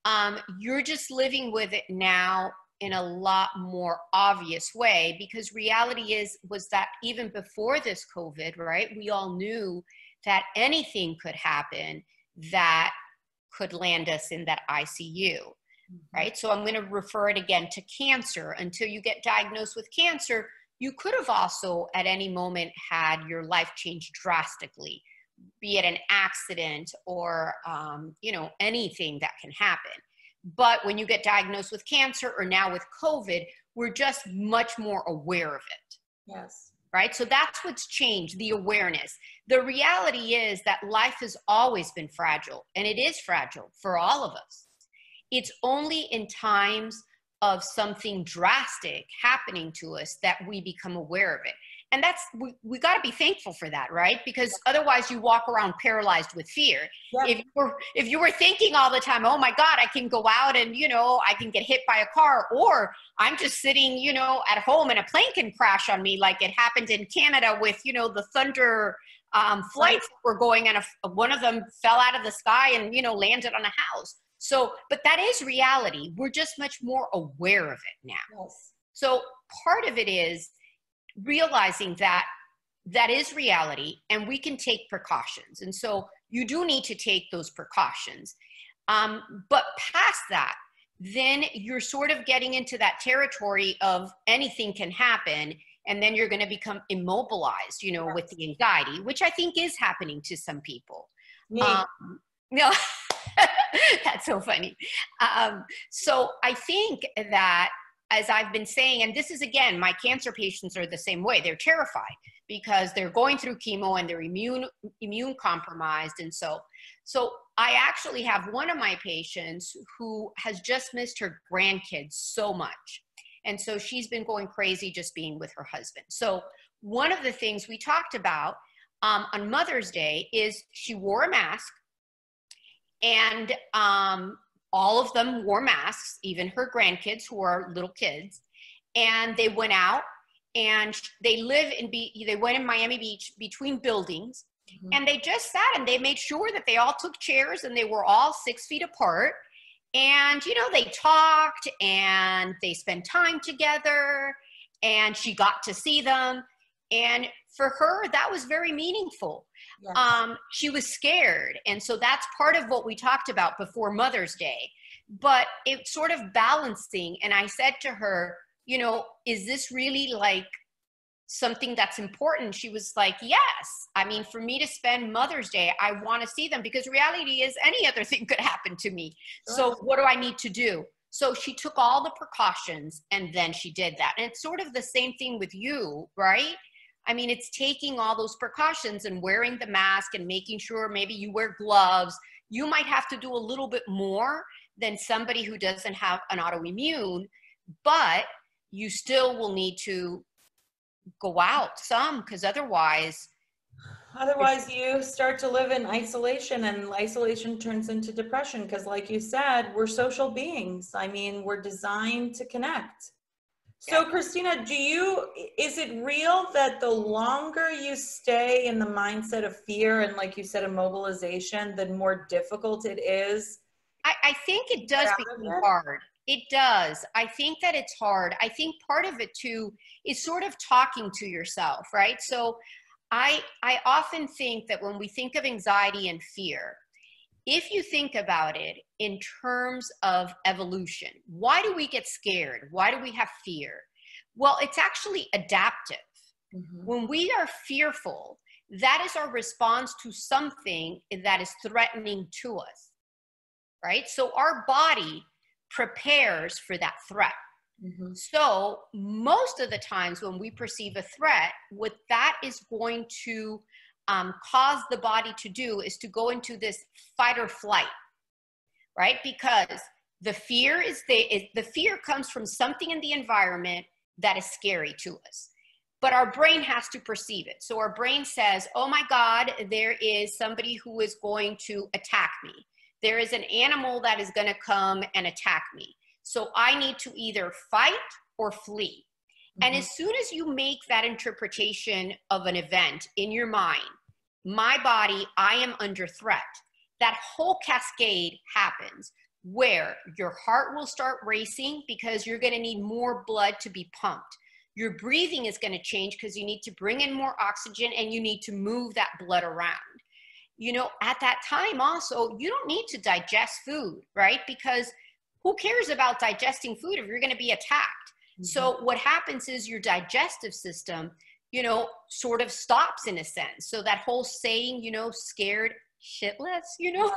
um, you're just living with it now in a lot more obvious way because reality is was that even before this covid right we all knew that anything could happen that could land us in that icu right? So i'm going to refer it again to cancer. Until you get diagnosed with cancer you could have also at any moment had your life changed drastically be it an accident or um, you know anything that can happen. But when you get diagnosed with cancer or now with covid we're just much more aware of it. Yes. Right? So that's what's changed the awareness. The reality is that life has always been fragile and it is fragile for all of us. It's only in times of something drastic happening to us that we become aware of it and that's we, we got to be thankful for that right because otherwise you walk around paralyzed with fear yeah. if you were if you were thinking all the time oh my god i can go out and you know i can get hit by a car or i'm just sitting you know at home and a plane can crash on me like it happened in canada with you know the thunder um, flights right. were going and a, one of them fell out of the sky and you know landed on a house so but that is reality we're just much more aware of it now yes. so part of it is realizing that that is reality and we can take precautions. And so you do need to take those precautions. Um, but past that, then you're sort of getting into that territory of anything can happen and then you're going to become immobilized you know with the anxiety which i think is happening to some people Me. Um, *laughs* no *laughs* that's so funny um, so i think that as I've been saying, and this is again, my cancer patients are the same way. They're terrified because they're going through chemo and they're immune immune compromised, and so so I actually have one of my patients who has just missed her grandkids so much, and so she's been going crazy just being with her husband. So one of the things we talked about um, on Mother's Day is she wore a mask and um, all of them wore masks, even her grandkids who are little kids. And they went out and they live in, be, they went in Miami Beach between buildings mm-hmm. and they just sat and they made sure that they all took chairs and they were all six feet apart. And, you know, they talked and they spent time together and she got to see them. And for her, that was very meaningful. Yes. Um, she was scared. And so that's part of what we talked about before Mother's Day. But it's sort of balancing. And I said to her, you know, is this really like something that's important? She was like, yes. I mean, for me to spend Mother's Day, I want to see them because reality is any other *laughs* thing could happen to me. Sure. So what do I need to do? So she took all the precautions and then she did that. And it's sort of the same thing with you, right? I mean, it's taking all those precautions and wearing the mask and making sure maybe you wear gloves. You might have to do a little bit more than somebody who doesn't have an autoimmune, but you still will need to go out some because otherwise. Otherwise, you start to live in isolation, and isolation turns into depression because, like you said, we're social beings. I mean, we're designed to connect. So, Christina, do you, is it real that the longer you stay in the mindset of fear and, like you said, immobilization, the more difficult it is? I, I think it does become it? hard. It does. I think that it's hard. I think part of it too is sort of talking to yourself, right? So, I, I often think that when we think of anxiety and fear, if you think about it in terms of evolution, why do we get scared? Why do we have fear? Well, it's actually adaptive. Mm-hmm. When we are fearful, that is our response to something that is threatening to us, right? So our body prepares for that threat. Mm-hmm. So, most of the times when we perceive a threat, what that is going to um, cause the body to do is to go into this fight or flight, right? Because the fear is the, is, the fear comes from something in the environment that is scary to us. But our brain has to perceive it. So our brain says, oh my God, there is somebody who is going to attack me. There is an animal that is going to come and attack me. So I need to either fight or flee. Mm-hmm. And as soon as you make that interpretation of an event in your mind, my body, I am under threat, that whole cascade happens where your heart will start racing because you're going to need more blood to be pumped. Your breathing is going to change because you need to bring in more oxygen and you need to move that blood around. You know, at that time, also, you don't need to digest food, right? Because who cares about digesting food if you're going to be attacked? Mm-hmm. So, what happens is your digestive system you know, sort of stops in a sense. So that whole saying, you know, scared shitless, you know,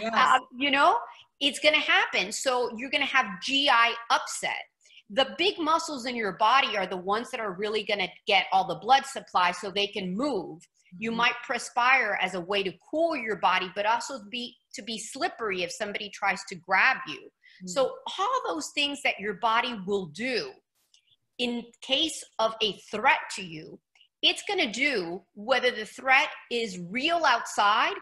Yes. *laughs* um, you know, it's going to happen. So you're going to have GI upset. The big muscles in your body are the ones that are really going to get all the blood supply so they can move. You Mhm. might perspire as a way to cool your body, but also be to be slippery if somebody tries to grab you. So all those things that your body will do in case of a threat to you, it's going to do whether the threat is real outside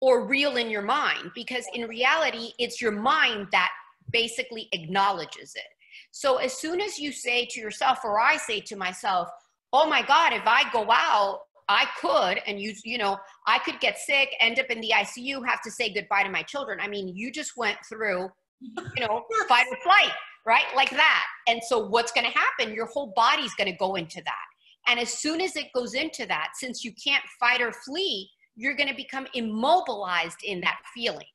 or real in your mind because in reality it's your mind that basically acknowledges it. So as soon as you say to yourself or I say to myself, "Oh my god, if I go out, I could and you you know, I could get sick, end up in the ICU, have to say goodbye to my children." I mean, you just went through, you know, *laughs* fight or flight, right? Like that. And so what's going to happen? Your whole body's going to go into that. And as soon as it goes into that, since you can't fight or flee, you're going to become immobilized in that feeling.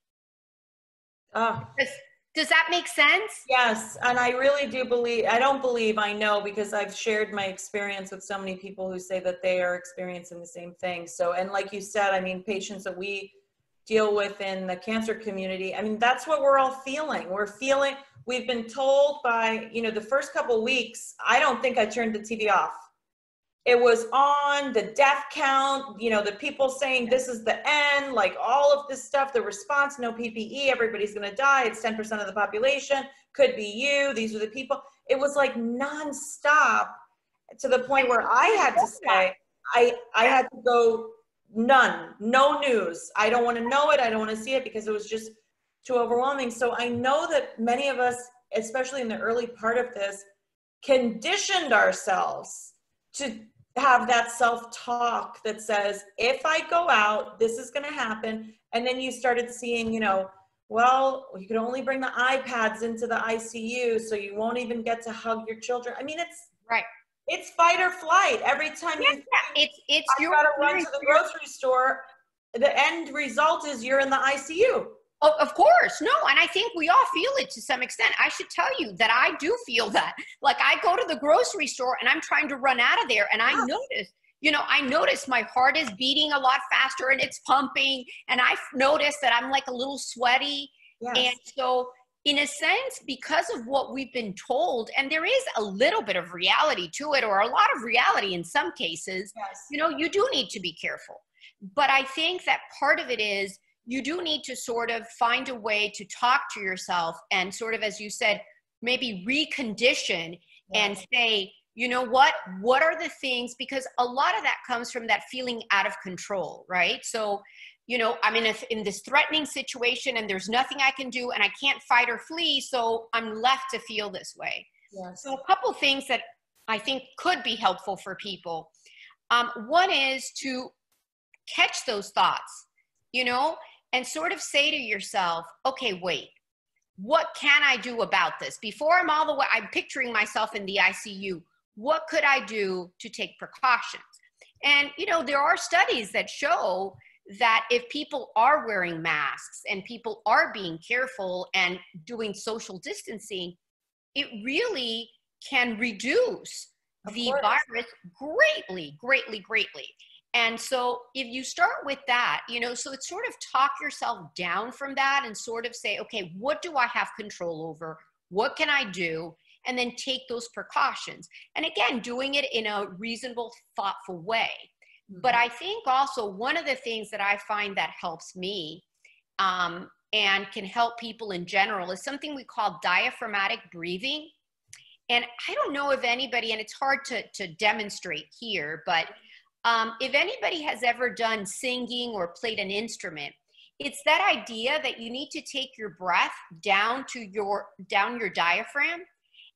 Ah. Does, does that make sense? Yes, and I really do believe, I don't believe, I know because I've shared my experience with so many people who say that they are experiencing the same thing. So, and like you said, I mean, patients that we deal with in the cancer community, I mean, that's what we're all feeling. We're feeling, we've been told by, you know, the first couple weeks, I don't think I turned the TV off. It was on the death count, you know, the people saying this is the end, like all of this stuff, the response, no PPE, everybody's gonna die, it's 10% of the population, could be you, these are the people. It was like nonstop to the point where I had to say, I, I had to go none, no news. I don't wanna know it, I don't wanna see it because it was just too overwhelming. So I know that many of us, especially in the early part of this, conditioned ourselves to have that self-talk that says if i go out this is going to happen and then you started seeing you know well you can only bring the ipads into the icu so you won't even get to hug your children i mean it's Right. It's fight or flight every time Yeah, you yeah. It's it's i your gotta run to the grocery store the end result is you're in the icu Oh, of course. No, and I think we all feel it to some extent. I should tell you that I do feel that. Like I go to the grocery store and I'm trying to run out of there and I notice, you know, I notice my heart is beating a lot faster and it's pumping and I notice that I'm like a little sweaty yes. and so in a sense because of what we've been told and there is a little bit of reality to it or a lot of reality in some cases, yes. you know, you do need to be careful. But I think that part of it is you do need to sort of find a way to talk to yourself and sort of, as you said, maybe recondition and say, you know what, what are the things, because a lot of that comes from that feeling out of control, right? So, you know, I'm in, a, in this threatening situation and there's nothing I can do and I can't fight or flee, so I'm left to feel this way. yes. So, a couple things that I think could be helpful for people. Um, one is to catch those thoughts, you know, and sort of say to yourself, okay, wait, what can I do about this? Before I'm all the way, I'm picturing myself in the ICU. What could I do to take precautions? And, you know, there are studies that show that if people are wearing masks and people are being careful and doing social distancing, it really can reduce Of the course. virus greatly, greatly, greatly. And so if you start with that, you know, so it's sort of talk yourself down from that and sort of say, okay, what do I have control over? What can I do? And then take those precautions. And again, doing it in a reasonable, thoughtful way. But I think also one of the things that I find that helps me um, and can help people in general is something we call diaphragmatic breathing. And I don't know if anybody, and it's hard to, to demonstrate here, but um, if anybody has ever done singing or played an instrument, it's that idea that you need to take your breath down to your down your diaphragm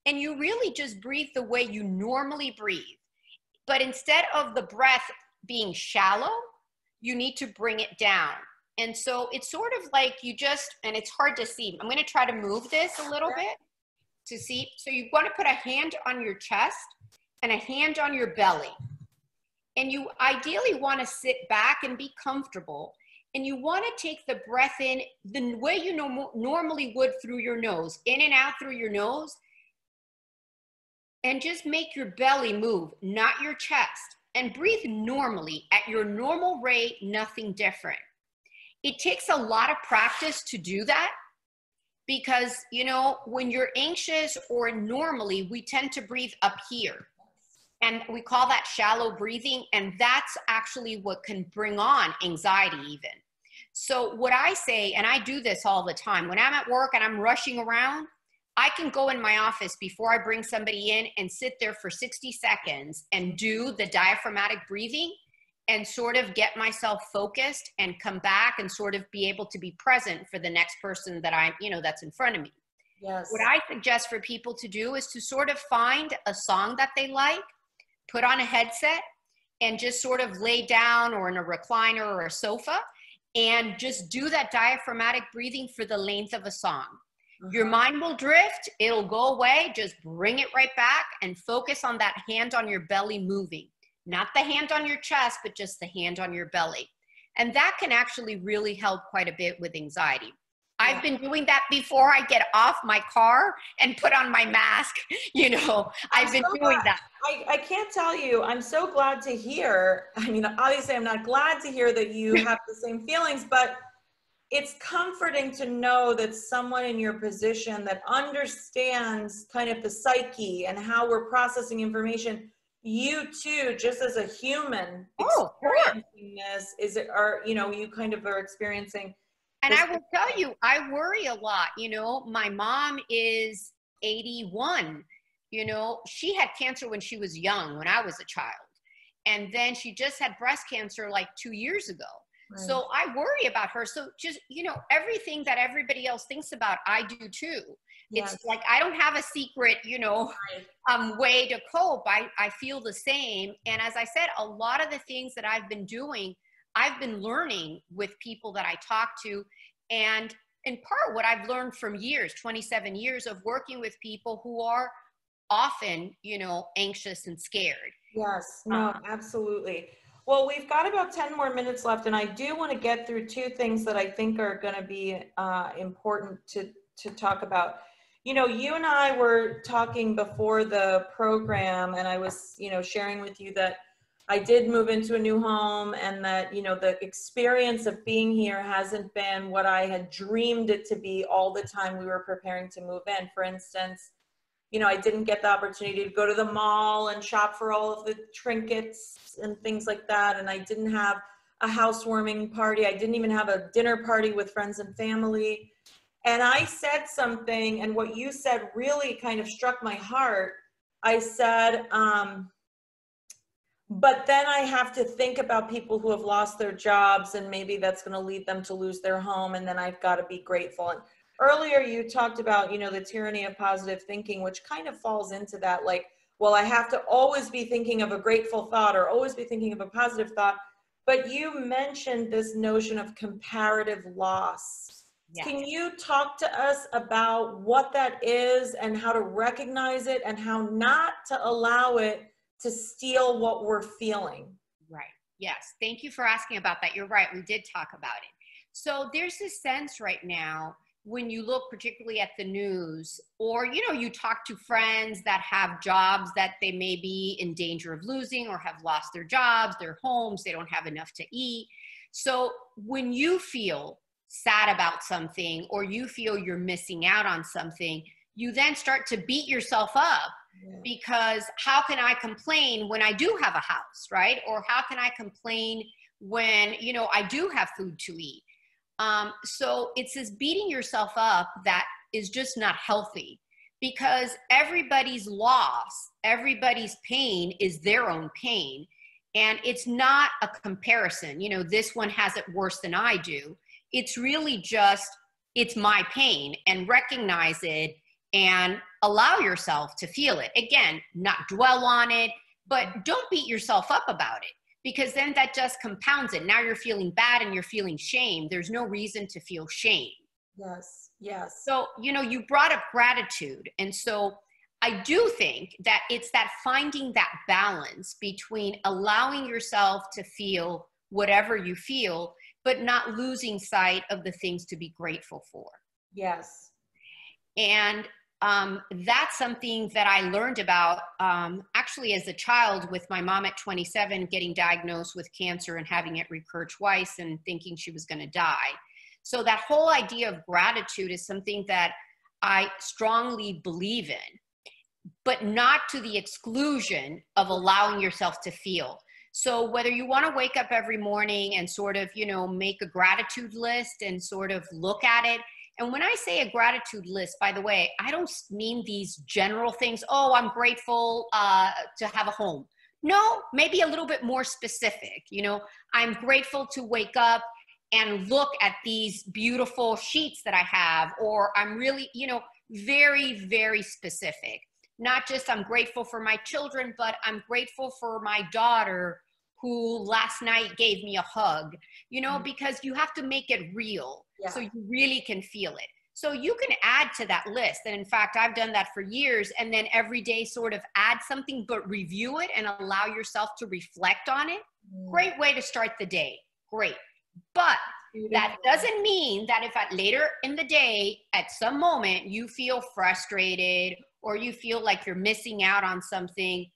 and you really just breathe the way you normally breathe. But instead of the breath being shallow, you need to bring it down. And so it's sort of like you just, and it's hard to see. I'm going to try to move this a little bit to see. So you want to put a hand on your chest and a hand on your belly. And you ideally want to sit back and be comfortable. And you want to take the breath in the way you norm- normally would through your nose, in and out through your nose. and just make your belly move, not your chest, and breathe normally at your normal rate, nothing different. It takes a lot of practice to do that because, you know, when you're anxious or normally, we tend to breathe up here. And we call that shallow breathing. And that's actually what can bring on anxiety, even. So, what I say, and I do this all the time, when I'm at work and I'm rushing around, I can go in my office before I bring somebody in and sit there for 60 seconds and do the diaphragmatic breathing and sort of get myself focused and come back and sort of be able to be present for the next person that I'm, you know, that's in front of me. Yes. What I suggest for people to do is to sort of find a song that they like, put on a headset, and just sort of lay down or in a recliner or a sofa and just do that diaphragmatic breathing for the length of a song. Your uh-huh. mind will drift, it'll go away. Just bring it right back and focus on that hand on your belly moving. Not the hand on your chest, but just the hand on your belly. And that can actually really help quite a bit with anxiety. I've been doing that before I get off my car and put on my mask. *laughs* You know, I've I'm been so doing glad. that. I, I can't tell you, I'm so glad to hear. I mean, obviously, I'm not glad to hear that you *laughs* have the same feelings, but it's comforting to know that someone in your position that understands kind of the psyche and how we're processing information you too just as a human oh, experiencing this is it are you know you kind of are experiencing and i will tell you i worry a lot you know my mom is 81 you know she had cancer when she was young when i was a child and then she just had breast cancer like two years ago so I worry about her. So just, you know, everything that everybody else thinks about, I do too. Yes. It's like I don't have a secret, you know, um, way to cope. I, I feel the same. And as I said, a lot of the things that I've been doing, I've been learning with people that I talk to. And in part, what I've learned from years, 27 years of working with people who are often, you know, anxious and scared. Yes, no, um, absolutely. Well, we've got about 10 more minutes left, and I do want to get through two things that I think are going to be uh, important to, to talk about. You know, you and I were talking before the program, and I was, you know, sharing with you that I did move into a new home and that, you know, the experience of being here hasn't been what I had dreamed it to be all the time we were preparing to move in. For instance, you know, I didn't get the opportunity to go to the mall and shop for all of the trinkets and things like that. And I didn't have a housewarming party. I didn't even have a dinner party with friends and family. And I said something, and what you said really kind of struck my heart. I said, um, but then I have to think about people who have lost their jobs, and maybe that's going to lead them to lose their home, and then I've got to be grateful. And earlier you talked about you know the tyranny of positive thinking which kind of falls into that like well i have to always be thinking of a grateful thought or always be thinking of a positive thought. But you mentioned this notion of comparative loss. Yes. can you talk to us about what that is and how to recognize it and how not to allow it to steal what we're feeling? Right. Yes. Thank you for asking about that. You're right. We did talk about it. So there's this sense right now when you look particularly at the news or you know you talk to friends that have jobs that they may be in danger of losing or have lost their jobs their homes they don't have enough to eat. So when you feel sad about something or you feel you're missing out on something you then start to beat yourself up yeah. because how can i complain when i do have a house right? Or how can i complain when you know i do have food to eat um, so it's this beating yourself up that is just not healthy because everybody's loss, everybody's pain is their own pain. And it's not a comparison, you know, this one has it worse than I do. It's really just, it's my pain and recognize it and allow yourself to feel it. Again, not dwell on it, but don't beat yourself up about it because then that just compounds it. Now you're feeling bad and you're feeling shame. There's no reason to feel shame. Yes, yes. So, you know, you brought up gratitude. And so I do think that it's that finding that balance between allowing yourself to feel whatever you feel, but not losing sight of the things to be grateful for. Yes. And um, that's something that I learned about um, actually as a child with my mom at 27 getting diagnosed with cancer and having it recur twice and thinking she was going to die. So, that whole idea of gratitude is something that I strongly believe in, but not to the exclusion of allowing yourself to feel. So, whether you want to wake up every morning and sort of, you know, make a gratitude list and sort of look at it and when I say a gratitude list, by the way, I don't mean these general things. Oh, I'm grateful uh, to have a home. No, maybe a little bit more specific. You know, I'm grateful to wake up and look at these beautiful sheets that I have, or I'm really, you know, very, very specific. Not just I'm grateful for my children, but I'm grateful for my daughter who last night gave me a hug, you know, mm-hmm. because you have to make it real yeah. so you really can feel it. So you can add to that list. And in fact, I've done that for years. And then every day, sort of add something, but review it and allow yourself to reflect on it. Mm. Great way to start the day. Great. But that doesn't mean that if at later in the day, at some moment, you feel frustrated or you feel like you're missing out on something,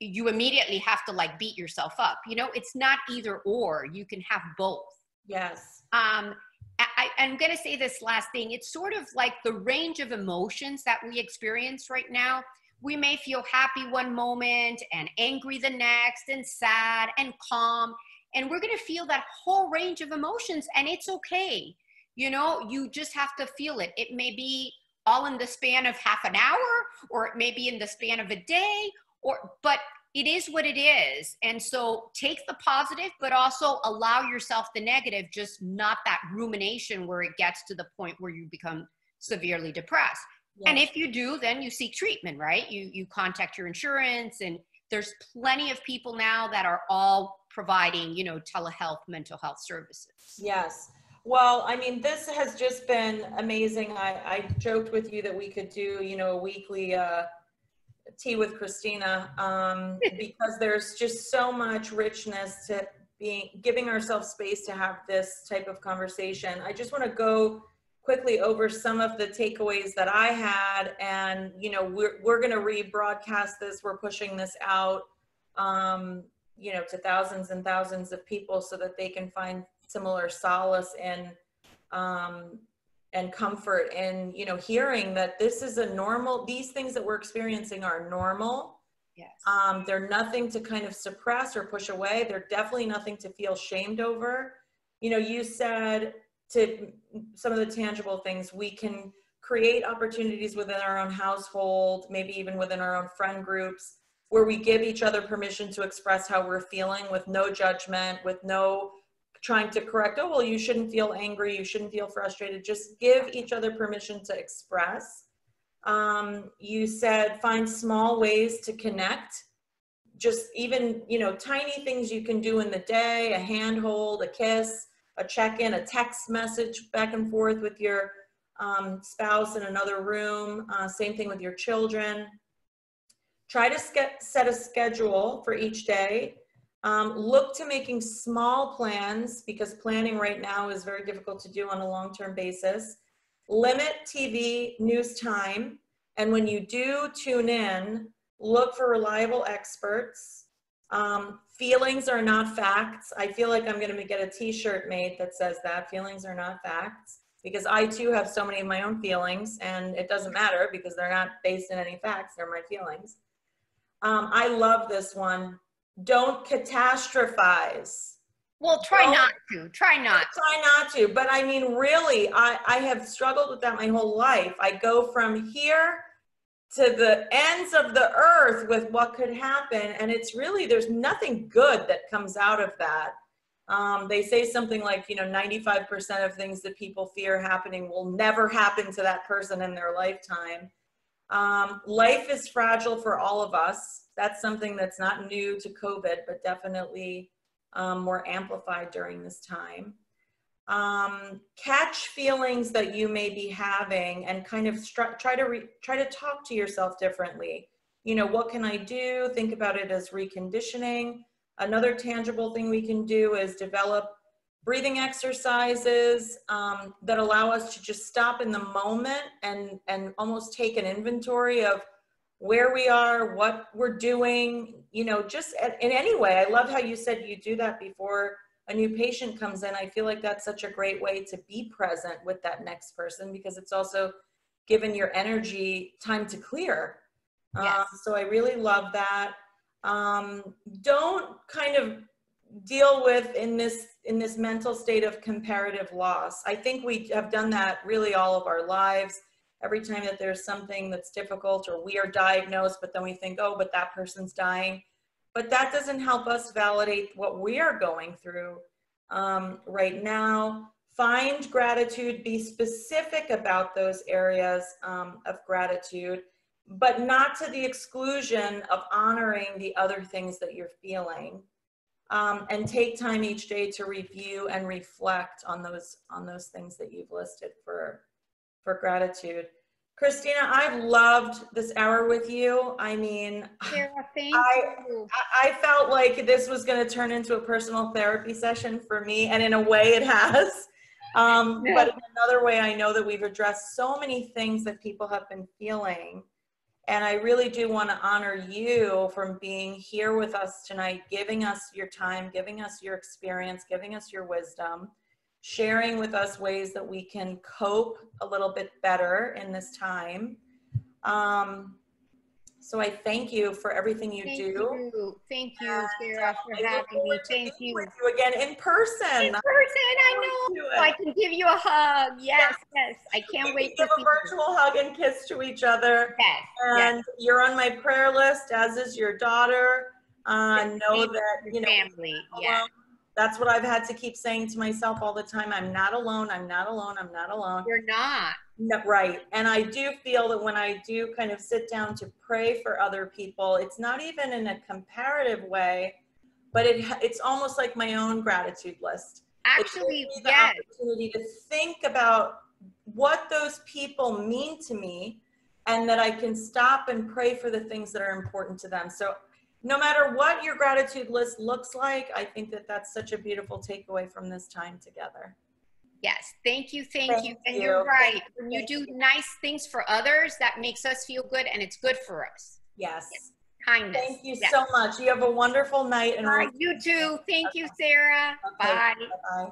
you immediately have to like beat yourself up. You know, it's not either or. You can have both. Yes. Um, I, am going to say this last thing. It's sort of like the range of emotions that we experience right now. We may feel happy one moment and angry the next, and sad and calm. And we're going to feel that whole range of emotions, and it's okay. You know, you just have to feel it. It may be all in the span of half an hour, or it may be in the span of a day, or but it is what it is. And so take the positive, but also allow yourself the negative, just not that rumination where it gets to the point where you become severely depressed. Yes. And if you do, then you seek treatment, right? You you contact your insurance and there's plenty of people now that are all providing, you know, telehealth mental health services. Yes. Well, I mean, this has just been amazing. I, I joked with you that we could do, you know, a weekly uh, tea with Christina um, *laughs* because there's just so much richness to being giving ourselves space to have this type of conversation. I just want to go quickly over some of the takeaways that I had, and you know we're we're going to rebroadcast this. We're pushing this out, um, you know, to thousands and thousands of people so that they can find similar solace in um, and comfort and you know hearing that this is a normal these things that we're experiencing are normal. Yes. Um, they're nothing to kind of suppress or push away. They're definitely nothing to feel shamed over. You know you said to some of the tangible things we can create opportunities within our own household maybe even within our own friend groups where we give each other permission to express how we're feeling with no judgment with no trying to correct, oh, well, you shouldn't feel angry, you shouldn't feel frustrated. Just give each other permission to express. Um, you said find small ways to connect. Just even, you know, tiny things you can do in the day, a handhold, a kiss, a check-in, a text message back and forth with your um, spouse in another room. Uh, same thing with your children. Try to set a schedule for each day um, look to making small plans because planning right now is very difficult to do on a long-term basis. Limit TV news time. And when you do tune in, look for reliable experts. Um, feelings are not facts. I feel like I'm going to get a t-shirt made that says that feelings are not facts because I too have so many of my own feelings and it doesn't matter because they're not based in any facts. They're my feelings. Um, I love this one don't catastrophize. Well, try don't, not to. Try not. Try not to. But I mean, really, I, I have struggled with that my whole life. I go from here to the ends of the earth with what could happen. And it's really, there's nothing good that comes out of that. Um, they say something like, you know, 95% of things that people fear happening will never happen to that person in their lifetime. Um, life is fragile for all of us that's something that's not new to COVID, but definitely um, more amplified during this time. Um, catch feelings that you may be having and kind of try to try to talk to yourself differently. You know, what can I do? Think about it as reconditioning. Another tangible thing we can do is develop breathing exercises um, that allow us to just stop in the moment and and almost take an inventory of where we are, what we're doing, you know, just in any way. I love how you said you do that before a new patient comes in. I feel like that's such a great way to be present with that next person because it's also given your energy time to clear. Yes. Um, so I really love that. Um, don't kind of deal with in this in this mental state of comparative loss. I think we have done that really all of our lives. Every time that there's something that's difficult or we are diagnosed, but then we think, oh, but that person's dying. But that doesn't help us validate what we are going through um, right now. Find gratitude, be specific about those areas um, of gratitude, but not to the exclusion of honoring the other things that you're feeling um, and take time each day to review and reflect on those on those things that you've listed for for gratitude. Christina, I've loved this hour with you. I mean, Sarah, *sighs* I, you. I felt like this was going to turn into a personal therapy session for me, and in a way, it has. Um. *laughs* But in another way, I know that we've addressed so many things that people have been feeling and I really do want to honor you from being here with us tonight, giving us your time, giving us your experience, giving us your wisdom, sharing with us ways that we can cope a little bit better in this time. Um, so I thank you for everything you thank do. You. Thank you, and, Sarah, for having me. Thank you. With you again in person. In person, I know. I can give you a hug. Yes, yes. I can't we wait to give a virtual you. hug and kiss to each other. Yes. And yes. you're on my prayer list, as is your daughter. Uh, know that you know family. Yeah. That's what I've had to keep saying to myself all the time. I'm not alone. I'm not alone. I'm not alone. You're not. No, right. And I do feel that when I do kind of sit down to pray for other people, it's not even in a comparative way, but it it's almost like my own gratitude list. Actually, the yes. opportunity to think about what those people mean to me and that I can stop and pray for the things that are important to them. So no matter what your gratitude list looks like, I think that that's such a beautiful takeaway from this time together. Yes, thank you, thank, thank you. And you. are right. When you do nice things for others, that makes us feel good and it's good for us. Yes. yes. Kindness. Thank you yes. so much. You have a wonderful night. And ah, you too. Thank okay. you, Sarah. Okay. Bye. Bye.